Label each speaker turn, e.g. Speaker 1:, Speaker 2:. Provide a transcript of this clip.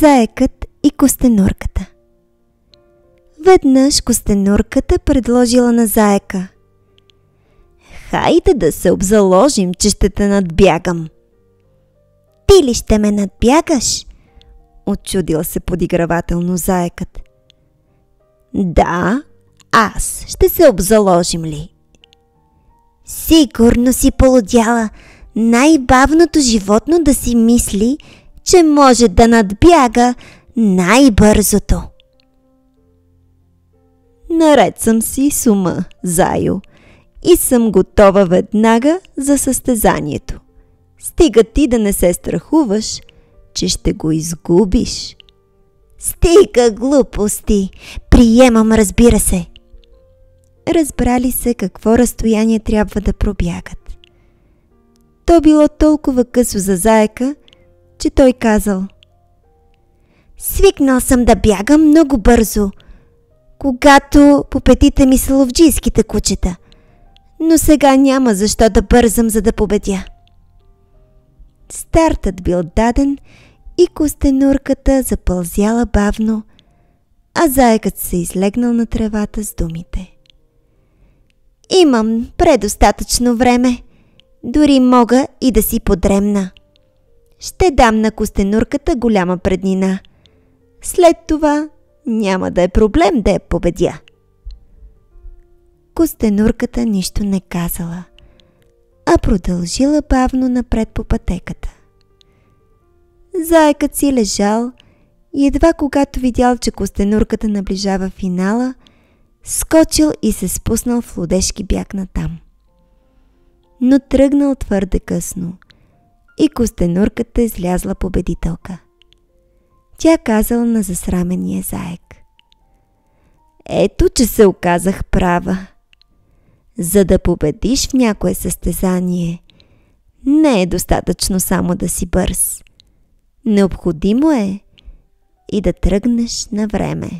Speaker 1: Заекът и костенурката Веднъж костенурката предложила на заека. Хайде да се обзаложим, че ще те надбягам. Ти ли ще ме надбягаш? Отчудил се подигравателно заекът. Да, аз ще се обзаложим ли? Сигурно си полудяла най-бавното животно да си мисли, че може да надбяга най-бързото. Наред съм си с ума, Зайо, и съм готова веднага за състезанието. Стига ти да не се страхуваш, че ще го изгубиш. Стига глупости! Приемам, разбира се. Разбрали се какво разстояние трябва да пробягат. То било толкова късо за заека, че той казал Свикнал съм да бягам много бързо, когато по петите ми са ловджийските кучета, но сега няма защо да бързам, за да победя. Стартът бил даден и костенурката запълзяла бавно, а заекът се излегнал на тревата с думите. Имам предостатъчно време, дори мога и да си подремна. Ще дам на костенурката голяма преднина. След това няма да е проблем да я победя. Костенурката нищо не казала, а продължила бавно напред по пътеката. Заекът си лежал и едва когато видял, че костенурката наближава финала, скочил и се спуснал в лудешки бяг натам. Но тръгнал твърде късно и костенурката излязла победителка. Тя казала на засрамения заек. Ето, че се оказах права. За да победиш в някое състезание, не е достатъчно само да си бърз. Необходимо е и да тръгнеш на време.